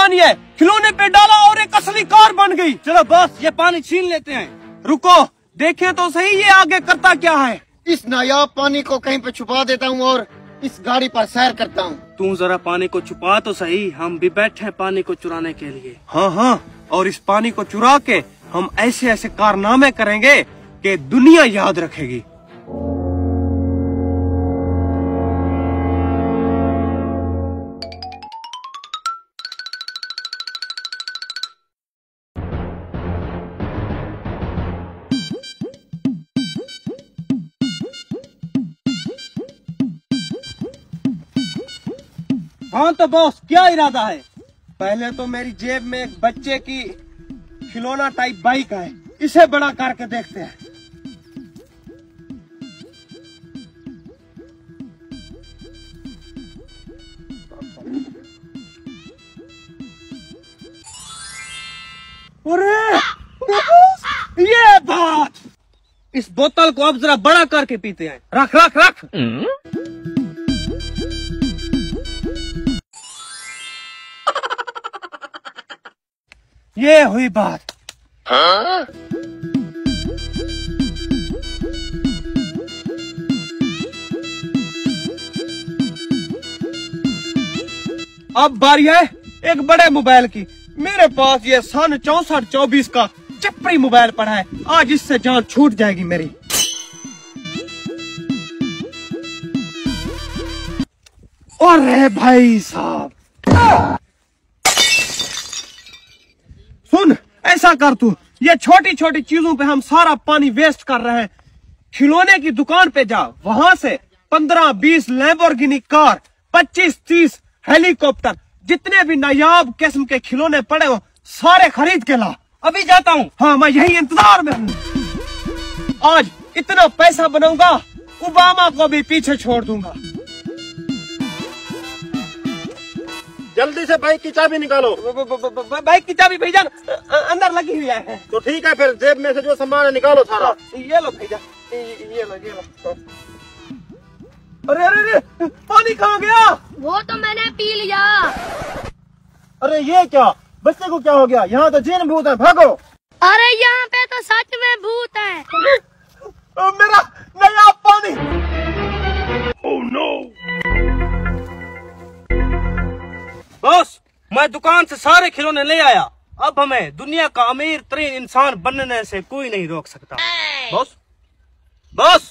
पानी है। खिलौने पे डाला और एक असली कार बन गई। चलो बस ये पानी छीन लेते हैं। रुको देखें तो सही ये आगे करता क्या है। इस नायाब पानी को कहीं पे छुपा देता हूँ और इस गाड़ी पर सैर करता हूँ। तू जरा पानी को छुपा तो सही हम भी बैठे हैं पानी को चुराने के लिए। हाँ हाँ और इस पानी को चुरा के हम ऐसे ऐसे कारनामे करेंगे कि दुनिया याद रखेगी। हाँ तो बॉस क्या इरादा है? पहले तो मेरी जेब में एक बच्चे की खिलौना टाइप बाइक है। इसे बड़ा करके देखते हैं। अरे ये बात! इस बोतल को अब जरा बड़ा करके पीते हैं। रख रख रख! ये हुई बात। अब बारी है एक बड़े मोबाइल की। मेरे पास ये सन चौसठ चौबीस का चिपड़ी मोबाइल पड़ा है। आज इससे जान छूट जाएगी मेरी। अरे भाई साहब सुन ऐसा कर तू? ये छोटी छोटी चीज़ों पे हम सारा पानी वेस्ट कर रहे हैं। खिलौने की दुकान पे जा वहाँ से पंद्रह बीस लैम्बोर्गिनी कार पच्चीस तीस हेलीकॉप्टर जितने भी नायाब किस्म के खिलौने पड़े हो सारे खरीद के ला। अभी जाता हूँ। हाँ मैं यही इंतज़ार में हूँ। आज इतना पैसा बनाऊँगा ओबामा को भी पीछे छोड़ दूँगा। जल्दी से बाइक की चाबी निकालो। बाइक की चाबी भैया अंदर लगी हुई है। तो ठीक है फिर जेब में से जो सामान है निकालो सारा। ये लो भैया ये ये लो ये लो। अरे अरे अरे पानी कहाँ गया? वो तो मैंने पी लिया। अरे ये क्या? बच्चे को क्या हो गया? यहाँ तो जीन भूत है भागो। मैं दुकान से सारे खिलौने ले आया। अब हमें दुनिया का अमीर तरीन इंसान बनने से कोई नहीं रोक सकता। Boss boss? बॉस?